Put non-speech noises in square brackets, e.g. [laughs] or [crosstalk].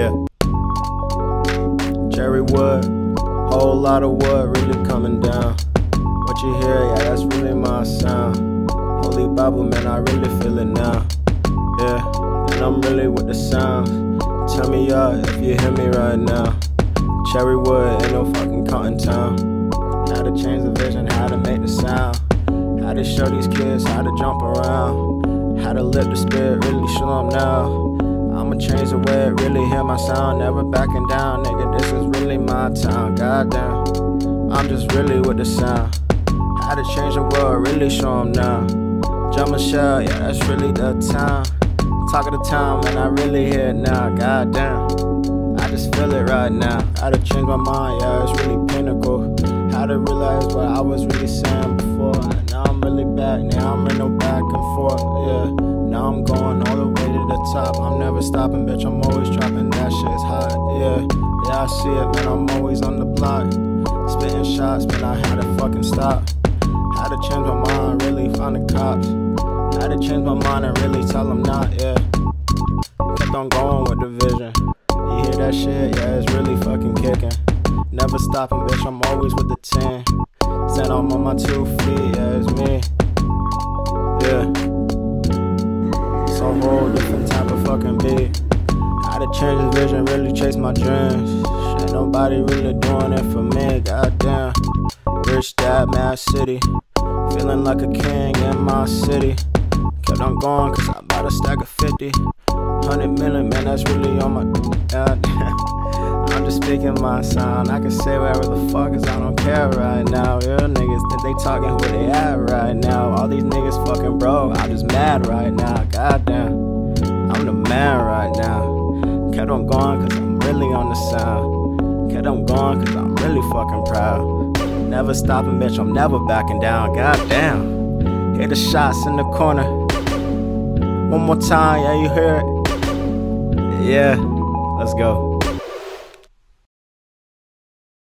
Yeah. Cherry wood, whole lot of wood really coming down. What you hear, yeah, that's really my sound. Holy Bible, man, I really feel it now. Yeah, and I'm really with the sound. Tell me y'all if you hear me right now. Cherry wood, ain't no fucking cotton town. How to change the vision, how to make the sound. How to show these kids how to jump around. How to let the spirit really show them now. I'ma change the way it really hear my sound. Never backing down, nigga. This is really my town. Goddamn. I'm just really with the sound. How to change the world, really show them now. John Michell, yeah, that's really the time. Talk of the town, man, I really hear it now. Goddamn. I just feel it right now. How to change my mind, yeah, it's really pinnacle. How to realize what I was really saying before. Now I'm really back, now I'm in no back and forth, yeah. Now I'm going all the way top. I'm never stopping, bitch. I'm always dropping. That shit's hot. Yeah, yeah, I see it, man. I'm always on the block. Spitting shots, man. I had to fucking stop. Had to change my mind, really find the cops. Had to change my mind and really tell them not, yeah. Kept on going with the vision. You hear that shit? Yeah, it's really fucking kicking. Never stopping, bitch. I'm always with the 10. Said I'm on my two feet, yeah, it's me. Yeah fucking beat. How to change this vision, really chase my dreams. Shit, nobody really doing it for me, goddamn. Rich dad, mad city. Feeling like a king in my city. Kept on going, cause I bought a stack of 50. 100 million, man, that's really on my. Goddamn. [laughs] I'm just speaking my sound. I can say whatever the fuck cause I don't care right now. Real niggas think they talking where they at right now. All these niggas fucking broke. I'm just mad right now. Goddamn. Kept on going cause I'm really on the sound. Kept on going cause I'm really fucking proud. Never stopping, bitch. I'm never backing down. Goddamn. Hear the shots in the corner. One more time, yeah, you hear it? Yeah, let's go.